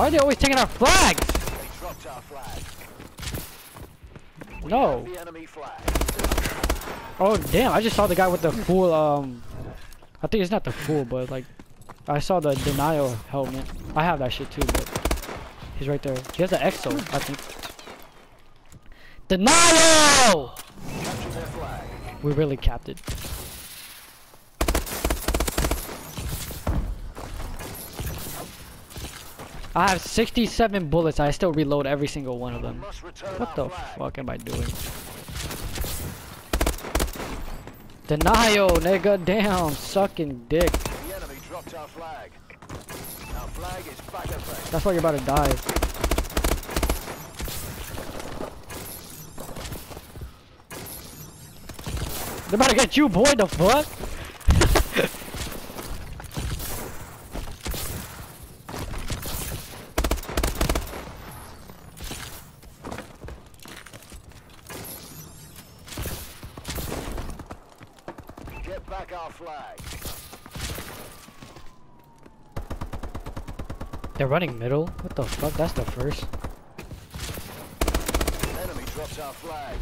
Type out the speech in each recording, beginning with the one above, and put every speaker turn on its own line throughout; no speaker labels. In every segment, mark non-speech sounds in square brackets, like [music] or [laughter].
Why are they always taking our flags?
They dropped our flag.
No.
Flag.
Oh damn! I just saw the guy with the full um. I think it's not the full, but like, I saw the denial helmet. I have that shit too, but he's right there. He has the EXO, I think. Denial! We really capped it. I have 67 bullets. I still reload every single one of them. What the fuck am I doing? Denial, nigga, damn, sucking dick.
The enemy dropped our flag. Our flag is back at base.
That's why you're about to die. They're about to get you, boy. The fuck?
Get back our flag.
They're running middle. What the fuck? That's the first.
Enemy dropped our flag.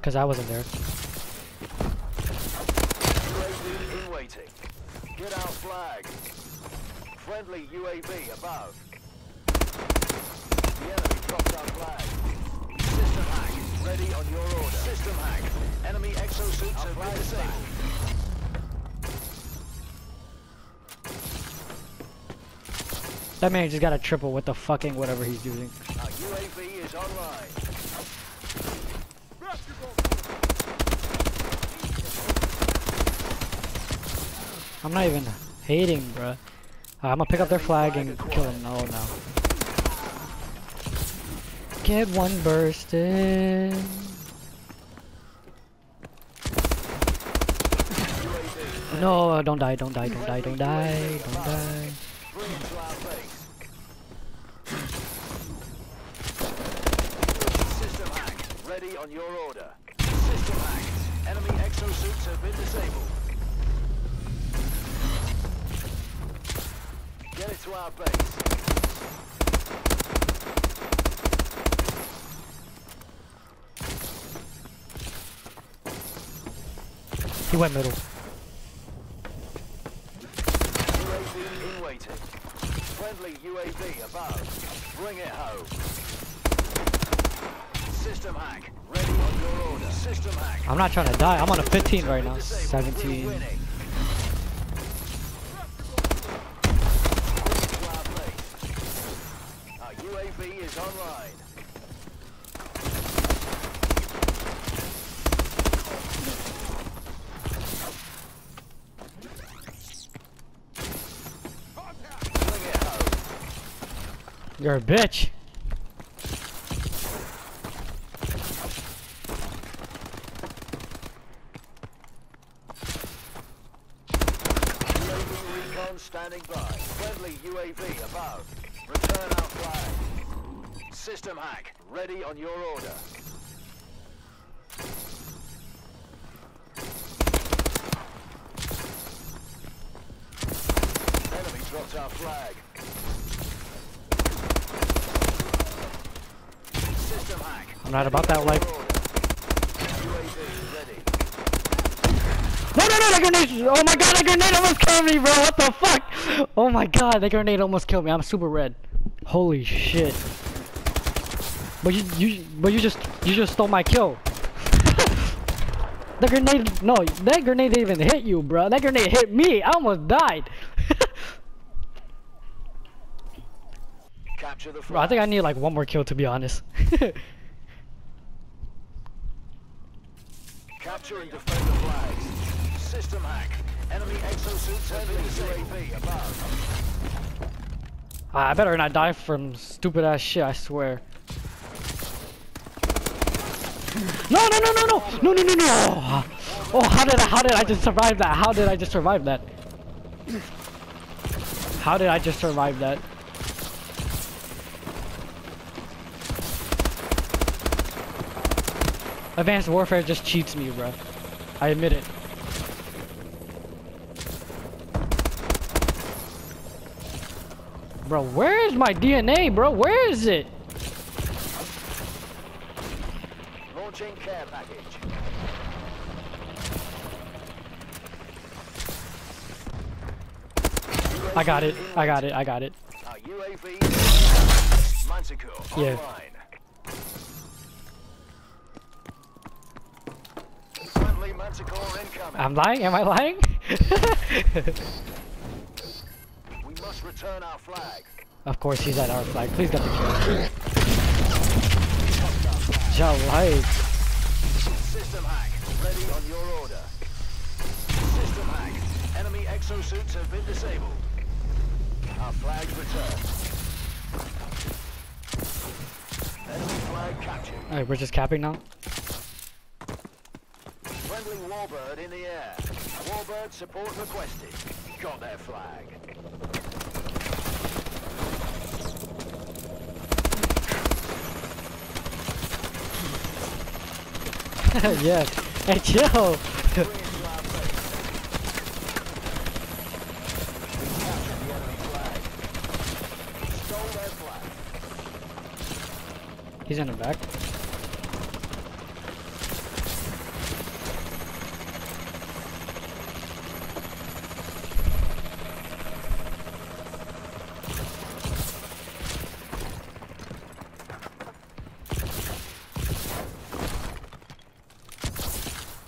Cause I wasn't there.
UAV in waiting. Get our flag. Friendly UAV above. The enemy dropped our flag. Ready on your order. System hack. Enemy exosuits have been disabled.
That man just got a triple with the fucking whatever he's using.
Our UAV is online.
I'm not even hating, bruh. I'm gonna pick up their flag and kill them. No, no. Get one bursted. No, don't die, don't die, don't die, don't die, don't die.
System. Ready on your order. System. Enemy exosuits have been disabled. Get it to our base.
He went middle.
UAV in waiting. Friendly UAV above. Bring it home. System hack. Ready on your order. System hack.
I'm not trying to die. I'm on a 15 right now. 17. You're a bitch.
Standing by. Friendly UAV above. Return our flag. System hack. Ready on your order. Enemy dropped our flag. System hack.
I'm not about that life. No, no, no, that grenade! Oh my god, that grenade almost killed me, bro! What the fuck? Oh my god, that grenade almost killed me. I'm super red. Holy shit. But you, you, but you just, you just stole my kill. [laughs] the grenade, no, that grenade didn't even hit you, bro. That grenade hit me. I almost died. [laughs]
Capture the
bro, I think I need like one more kill to be honest. [laughs]
Capture and defend the flags. System hack. Enemy exosuits been UAV above.
Ah, I better not die from stupid ass shit, I swear. No, no, no, no, no, no, no, no, no. Oh, how did I, how did I just survive that? How did I just survive that? How did I just survive that? Advanced Warfare just cheats me, bro. I admit it. Bro, where is my DNA, bro? Where is it?
Launching care package.
I got it. I got it. I got it. Yeah.
online. Friendly Manticore incoming.
I'm lying? Am I lying? [laughs]
we must return our flag.
of course, he's at our flag. Please get the kill. Like.
System hack, ready on your order. System hack, enemy exosuits have been disabled. Our flag returned. Enemy flag captured.
Alright, we're just capping now.
Friendly Warbird in the air. Warbird support requested. Got their flag. [laughs]
yeah. Hey, chill.
Bring it to our base. We captured the enemy flag. [laughs] Stole their flag.
He's in the back.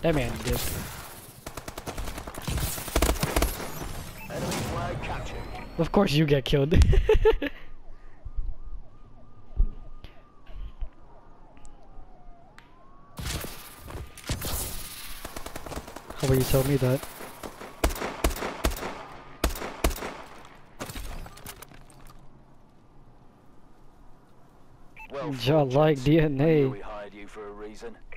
That man did. Of course you get killed. [laughs] How about you tell me that? Ja like
fortunes. I knew
DNA.